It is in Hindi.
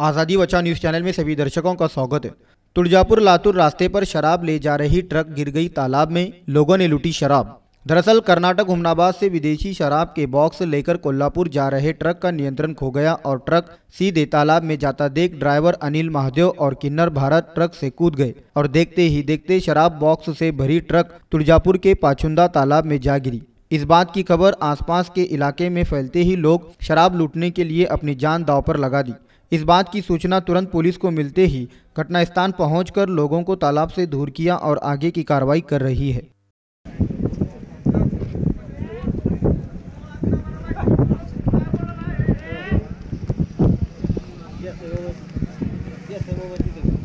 आज़ादी बचा न्यूज़ चैनल में सभी दर्शकों का स्वागत है। तुलजापुर लातूर रास्ते पर शराब ले जा रही ट्रक गिर गई तालाब में, लोगों ने लूटी शराब। दरअसल कर्नाटक हुमनाबाद से विदेशी शराब के बॉक्स लेकर कोल्हापुर जा रहे ट्रक का नियंत्रण खो गया और ट्रक सीधे तालाब में जाता देख ड्राइवर अनिल महादेव और किन्नर भारत ट्रक से कूद गए और देखते ही देखते शराब बॉक्स से भरी ट्रक तुलजापुर के पाचुंदा तालाब में जा गिरी। इस बात की खबर आसपास के इलाके में फैलते ही लोग शराब लूटने के लिए अपनी जान दाव पर लगा दी। इस बात की सूचना तुरंत पुलिस को मिलते ही घटनास्थान पहुंचकर लोगों को तालाब से दूर किया और आगे की कार्रवाई कर रही है Yes. Yes.